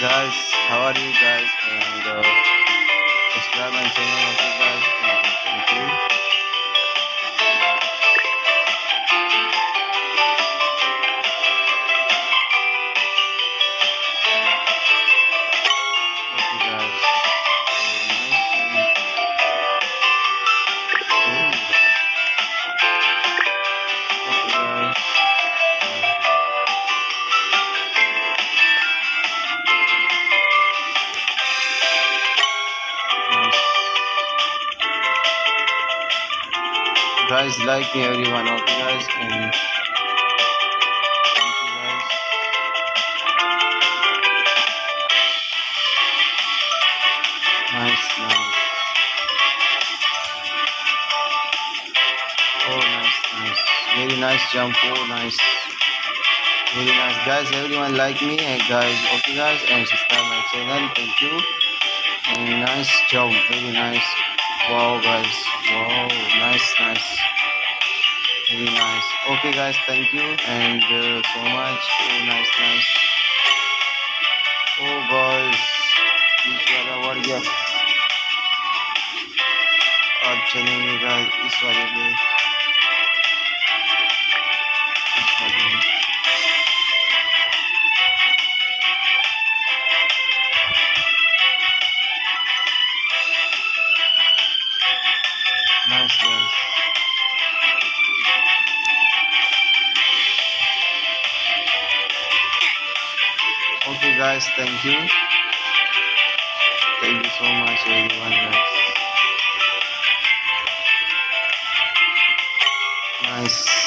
guys. How are you guys? And uh, subscribe my channel okay guys. And thank you guys guys like me everyone okay guys you guys. Nice nice. Oh nice nice. Very nice jump oh nice. Very nice. Guys everyone like me and guys okay guys and subscribe my channel thank you. And nice jump very nice wow guys wow nice nice very nice okay guys thank you and uh, so much oh nice nice oh guys इस वाला बढ़ गया अब चलेंगे guys इस वाले पे Okay guys thank you. Thank you so much everyone guys. Nice